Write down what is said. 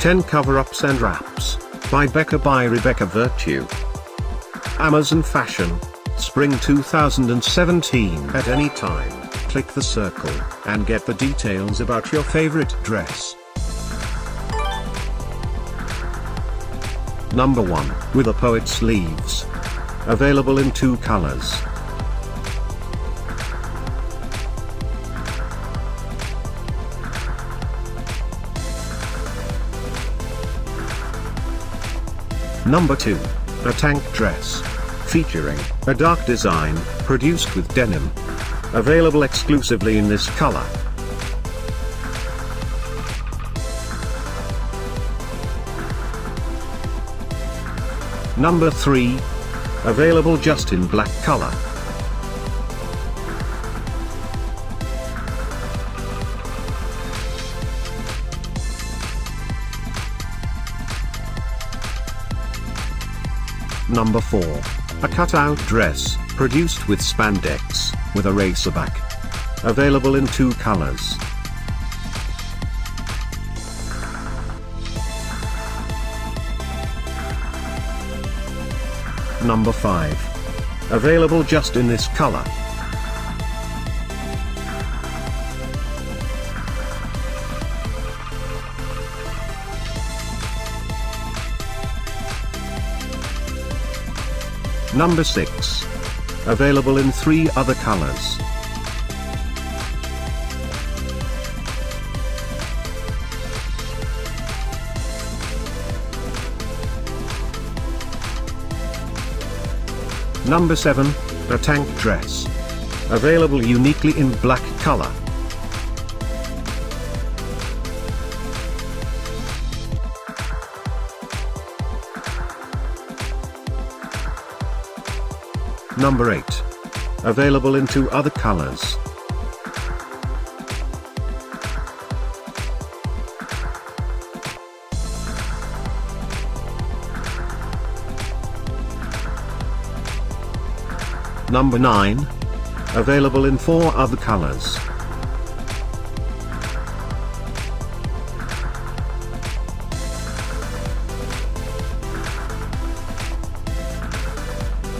10 Cover-Ups and Wraps, by Becca by Rebecca Virtue. Amazon Fashion, Spring 2017 At any time, click the circle, and get the details about your favorite dress. Number 1, with a poet sleeves. Available in two colors. Number 2. A tank dress. Featuring a dark design, produced with denim. Available exclusively in this color. Number 3. Available just in black color. Number 4. A cutout dress, produced with spandex, with a racer back. Available in two colors. Number 5. Available just in this color. Number 6. Available in three other colors. Number 7, a tank dress. Available uniquely in black color. Number 8. Available in two other colors. Number 9. Available in four other colors.